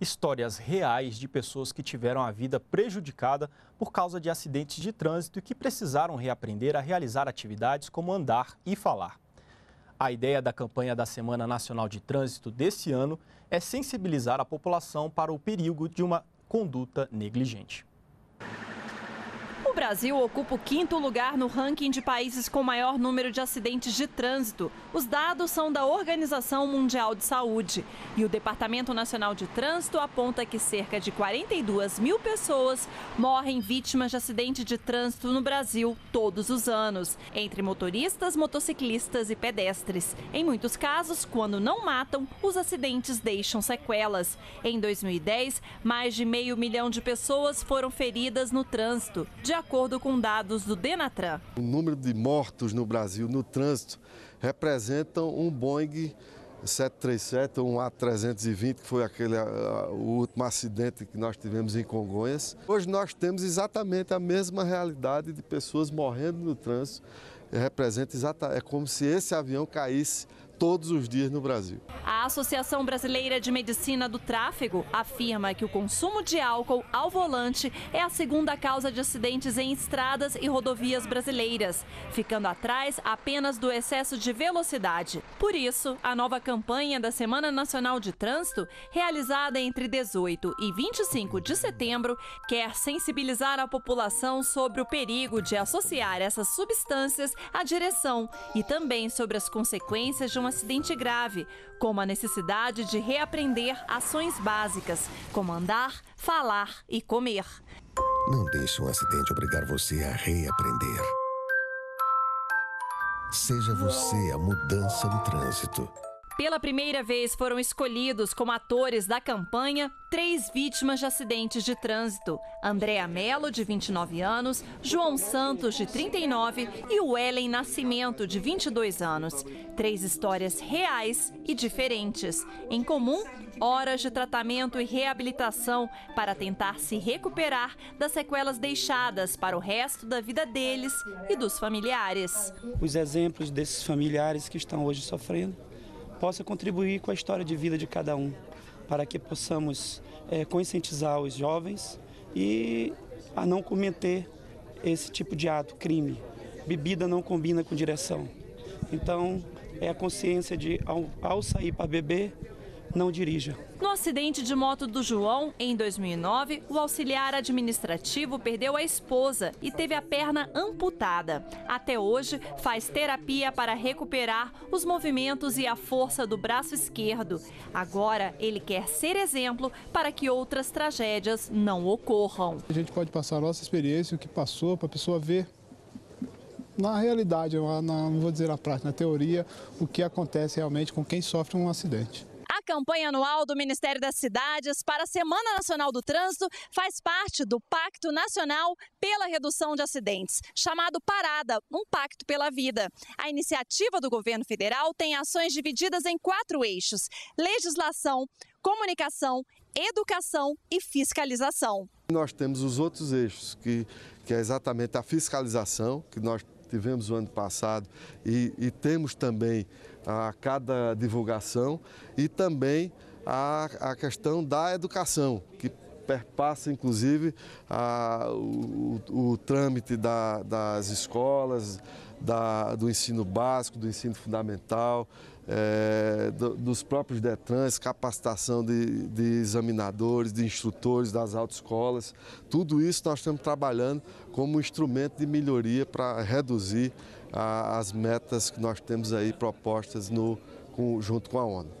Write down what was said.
Histórias reais de pessoas que tiveram a vida prejudicada por causa de acidentes de trânsito e que precisaram reaprender a realizar atividades como andar e falar. A ideia da campanha da Semana Nacional de Trânsito desse ano é sensibilizar a população para o perigo de uma conduta negligente. Brasil ocupa o quinto lugar no ranking de países com maior número de acidentes de trânsito. Os dados são da Organização Mundial de Saúde. E o Departamento Nacional de Trânsito aponta que cerca de 42 mil pessoas morrem vítimas de acidente de trânsito no Brasil todos os anos, entre motoristas, motociclistas e pedestres. Em muitos casos, quando não matam, os acidentes deixam sequelas. Em 2010, mais de meio milhão de pessoas foram feridas no trânsito. De acordo com dados do Denatran. O número de mortos no Brasil no trânsito representam um Boeing 737 ou um A320, que foi aquele o último acidente que nós tivemos em Congonhas. Hoje nós temos exatamente a mesma realidade de pessoas morrendo no trânsito. Representa exatamente, é como se esse avião caísse todos os dias no Brasil. A Associação Brasileira de Medicina do Tráfego afirma que o consumo de álcool ao volante é a segunda causa de acidentes em estradas e rodovias brasileiras, ficando atrás apenas do excesso de velocidade. Por isso, a nova campanha da Semana Nacional de Trânsito, realizada entre 18 e 25 de setembro, quer sensibilizar a população sobre o perigo de associar essas substâncias à direção e também sobre as consequências de uma acidente grave, como a necessidade de reaprender ações básicas, como andar, falar e comer. Não deixe um acidente obrigar você a reaprender. Seja você a mudança no trânsito. Pela primeira vez foram escolhidos como atores da campanha três vítimas de acidentes de trânsito: Andréa Mello, de 29 anos, João Santos, de 39 e o Ellen Nascimento, de 22 anos. Três histórias reais e diferentes. Em comum, horas de tratamento e reabilitação para tentar se recuperar das sequelas deixadas para o resto da vida deles e dos familiares. Os exemplos desses familiares que estão hoje sofrendo possa contribuir com a história de vida de cada um, para que possamos é, conscientizar os jovens e a não cometer esse tipo de ato, crime. Bebida não combina com direção. Então, é a consciência de, ao, ao sair para beber, não dirija. No acidente de moto do João, em 2009, o auxiliar administrativo perdeu a esposa e teve a perna amputada. Até hoje, faz terapia para recuperar os movimentos e a força do braço esquerdo. Agora, ele quer ser exemplo para que outras tragédias não ocorram. A gente pode passar a nossa experiência, o que passou, para a pessoa ver na realidade, não vou dizer na prática, na teoria, o que acontece realmente com quem sofre um acidente. A campanha anual do Ministério das Cidades para a Semana Nacional do Trânsito faz parte do Pacto Nacional pela Redução de Acidentes, chamado Parada, um pacto pela vida. A iniciativa do governo federal tem ações divididas em quatro eixos: legislação, comunicação, educação e fiscalização. Nós temos os outros eixos, que, que é exatamente a fiscalização, que nós tivemos o ano passado e, e temos também a cada divulgação e também a, a questão da educação, que perpassa inclusive a, o, o, o, trâmite da, das escolas, da, do ensino básico, do ensino fundamental, é, do, dos próprios DETRANs, capacitação de, de examinadores, de instrutores das autoescolas. Tudo isso nós estamos trabalhando como instrumento de melhoria para reduzir a, as metas que nós temos aí propostas no, com, junto com a ONU.